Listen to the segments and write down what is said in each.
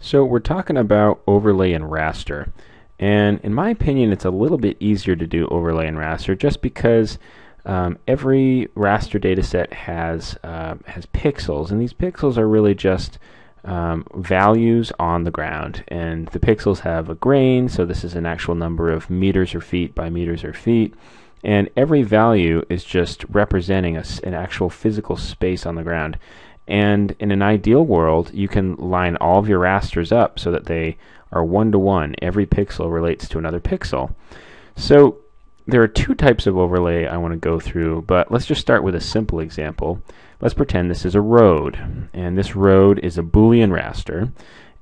So we're talking about overlay and raster. And in my opinion, it's a little bit easier to do overlay and raster just because um, every raster dataset has uh, has pixels, and these pixels are really just um, values on the ground. And the pixels have a grain, so this is an actual number of meters or feet by meters or feet. And every value is just representing a, an actual physical space on the ground. And in an ideal world, you can line all of your rasters up so that they are one to one. Every pixel relates to another pixel. So there are two types of overlay I want to go through, but let's just start with a simple example. Let's pretend this is a road, and this road is a Boolean raster.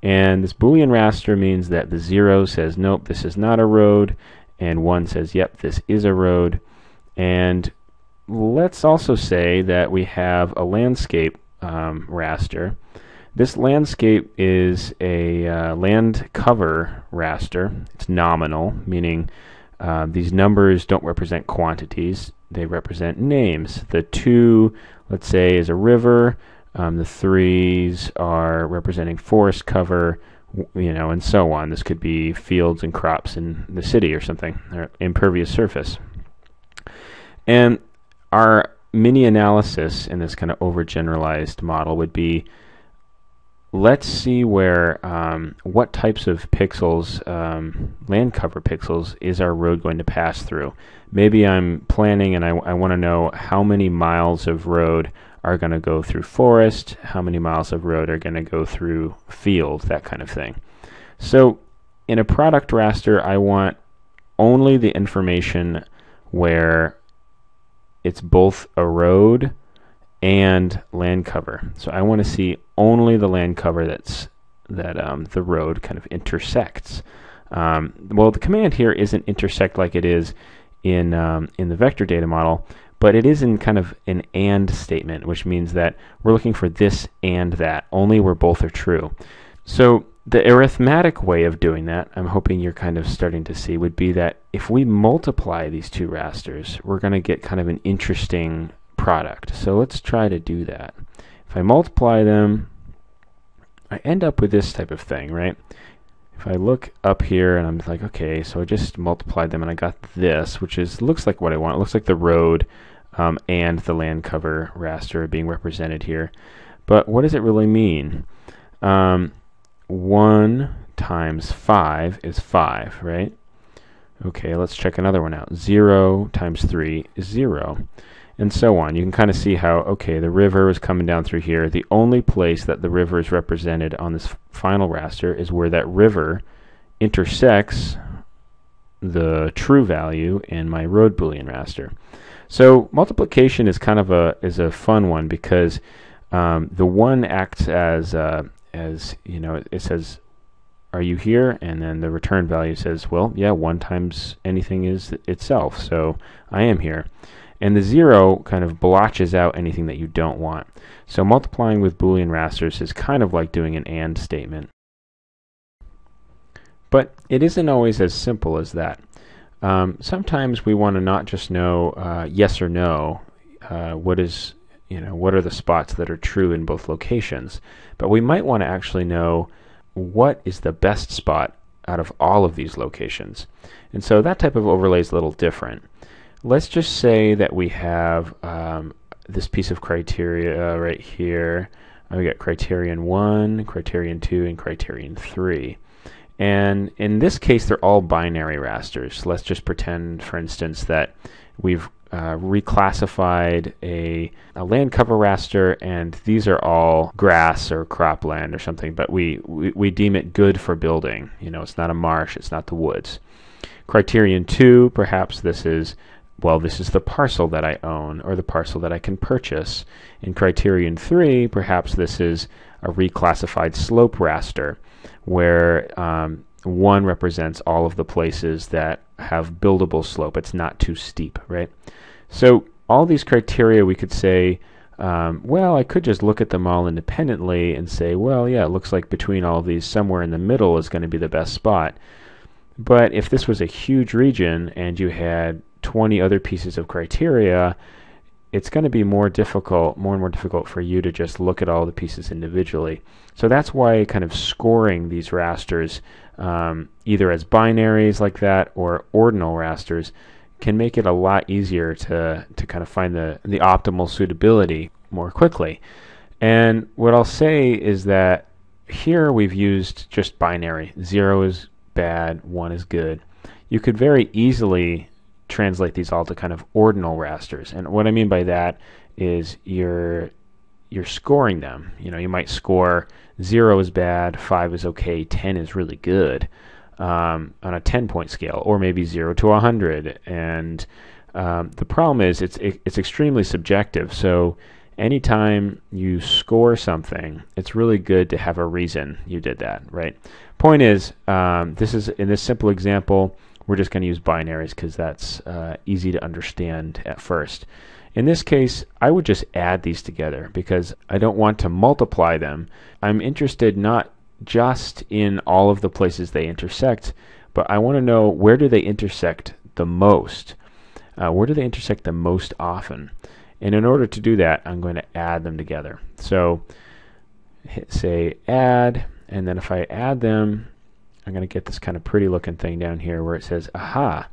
And this Boolean raster means that the 0 says, nope, this is not a road, and 1 says, yep, this is a road. And let's also say that we have a landscape um, raster. This landscape is a uh, land cover raster. It's nominal, meaning uh, these numbers don't represent quantities, they represent names. The two, let's say, is a river. Um, the threes are representing forest cover, you know, and so on. This could be fields and crops in the city or something, or impervious surface. And our mini analysis in this kind of overgeneralized model would be let's see where um, what types of pixels um, land cover pixels is our road going to pass through? Maybe I'm planning and I, I want to know how many miles of road are going to go through forest how many miles of road are going to go through field that kind of thing. So in a product raster I want only the information where it's both a road and land cover. So I want to see only the land cover that's that um, the road kind of intersects. Um, well, the command here isn't intersect like it is in um, in the vector data model, but it is in kind of an and statement, which means that we're looking for this and that only where both are true. So the arithmetic way of doing that, I'm hoping you're kind of starting to see, would be that if we multiply these two rasters, we're going to get kind of an interesting product. So let's try to do that. If I multiply them, I end up with this type of thing, right? If I look up here and I'm like, okay, so I just multiplied them and I got this, which is looks like what I want. It looks like the road um, and the land cover raster being represented here. But what does it really mean? Um, 1 times 5 is 5, right? Okay, let's check another one out. 0 times 3 is 0. And so on. You can kind of see how, okay, the river is coming down through here. The only place that the river is represented on this final raster is where that river intersects the true value in my road boolean raster. So multiplication is kind of a is a fun one because um, the one acts as uh, as you know it, says are you here? And then the return value says well yeah one times anything is itself so I am here. And the zero kind of blotches out anything that you don't want. So multiplying with boolean rasters is kind of like doing an and statement. But it isn't always as simple as that. Um, sometimes we want to not just know uh, yes or no uh, what is you know, what are the spots that are true in both locations. But we might want to actually know what is the best spot out of all of these locations. And so that type of overlay is a little different. Let's just say that we have um, this piece of criteria right here. We got criterion 1, criterion 2, and criterion 3. And in this case, they're all binary rasters. Let's just pretend, for instance, that we've uh, reclassified a, a, land cover raster, and these are all grass or cropland or something, but we, we, we deem it good for building. You know, it's not a marsh, it's not the woods. Criterion 2, perhaps this is, well, this is the parcel that I own or the parcel that I can purchase. In criterion 3, perhaps this is a reclassified slope raster where um, one represents all of the places that have buildable slope. It's not too steep, right? So all these criteria we could say, um, well, I could just look at them all independently and say, well, yeah, it looks like between all of these, somewhere in the middle is going to be the best spot. But if this was a huge region and you had 20 other pieces of criteria, it's going to be more difficult, more and more difficult for you to just look at all the pieces individually. So that's why kind of scoring these rasters, um, either as binaries like that or ordinal rasters, can make it a lot easier to, to kind of find the, the optimal suitability more quickly. And what I'll say is that here we've used just binary. Zero is bad, one is good. You could very easily translate these all to kind of ordinal rasters. And what I mean by that is you're you're scoring them. You know, you might score zero is bad, five is okay, ten is really good um, on a ten point scale, or maybe zero to a hundred. And um, the problem is it's it, it's extremely subjective. So anytime you score something, it's really good to have a reason you did that, right? Point is, um, this is in this simple example, we're just going to use binaries because that's uh, easy to understand at first. In this case, I would just add these together because I don't want to multiply them. I'm interested not just in all of the places they intersect, but I want to know where do they intersect the most? Uh, where do they intersect the most often? And in order to do that, I'm going to add them together. So hit say add, and then if I add them, I'm going to get this kind of pretty looking thing down here where it says, aha,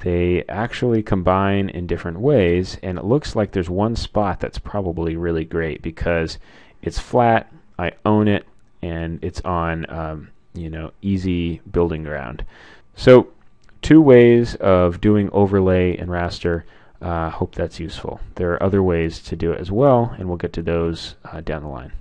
they actually combine in different ways, and it looks like there's one spot that's probably really great because it's flat, I own it, and it's on, um, you know, easy building ground. So two ways of doing overlay and raster. Uh, hope that's useful. There are other ways to do it as well, and we'll get to those uh, down the line.